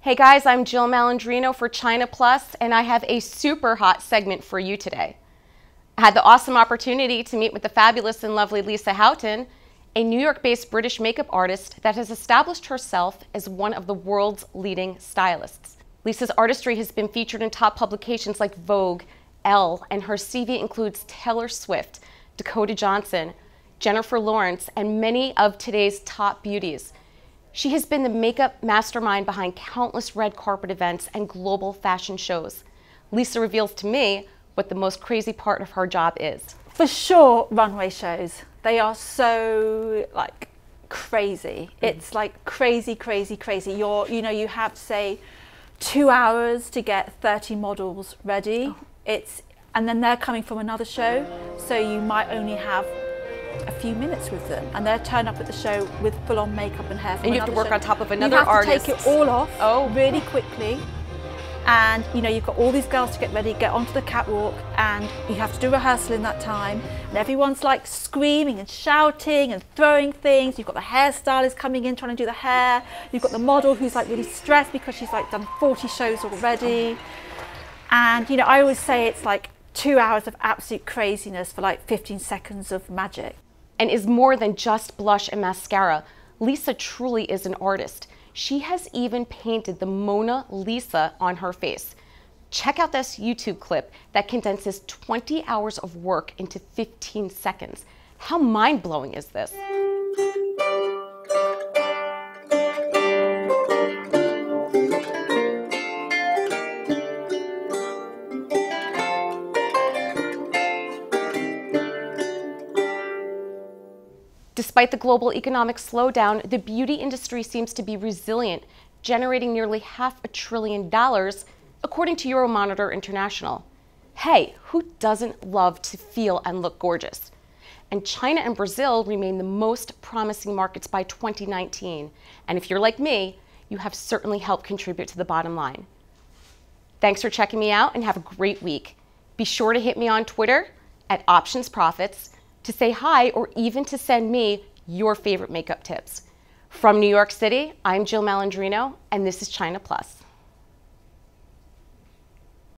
Hey guys, I'm Jill Malandrino for China Plus, and I have a super hot segment for you today. I had the awesome opportunity to meet with the fabulous and lovely Lisa Houghton, a New York based British makeup artist that has established herself as one of the world's leading stylists. Lisa's artistry has been featured in top publications like Vogue, Elle, and her CV includes Taylor Swift, Dakota Johnson, Jennifer Lawrence, and many of today's top beauties. She has been the makeup mastermind behind countless red carpet events and global fashion shows. Lisa reveals to me what the most crazy part of her job is. For sure, runway shows. They are so like crazy. Mm. It's like crazy, crazy, crazy. You're, you know, you have say two hours to get 30 models ready. Oh. It's, and then they're coming from another show, so you might only have a few minutes with them and they're turn up at the show with full on makeup and hair and you have to work show. on top of another artist. you have artist. to take it all off oh. really quickly and you know you've got all these girls to get ready get onto the catwalk and you have to do rehearsal in that time and everyone's like screaming and shouting and throwing things you've got the hairstylist coming in trying to do the hair you've got the model who's like really stressed because she's like done 40 shows already and you know I always say it's like two hours of absolute craziness for like 15 seconds of magic and is more than just blush and mascara. Lisa truly is an artist. She has even painted the Mona Lisa on her face. Check out this YouTube clip that condenses 20 hours of work into 15 seconds. How mind blowing is this? Despite the global economic slowdown, the beauty industry seems to be resilient, generating nearly half a trillion dollars, according to Euromonitor International. Hey, who doesn't love to feel and look gorgeous? And China and Brazil remain the most promising markets by 2019. And if you're like me, you have certainly helped contribute to the bottom line. Thanks for checking me out and have a great week. Be sure to hit me on Twitter at Options Profits to say hi or even to send me your favorite makeup tips. From New York City, I'm Jill Malandrino, and this is China Plus.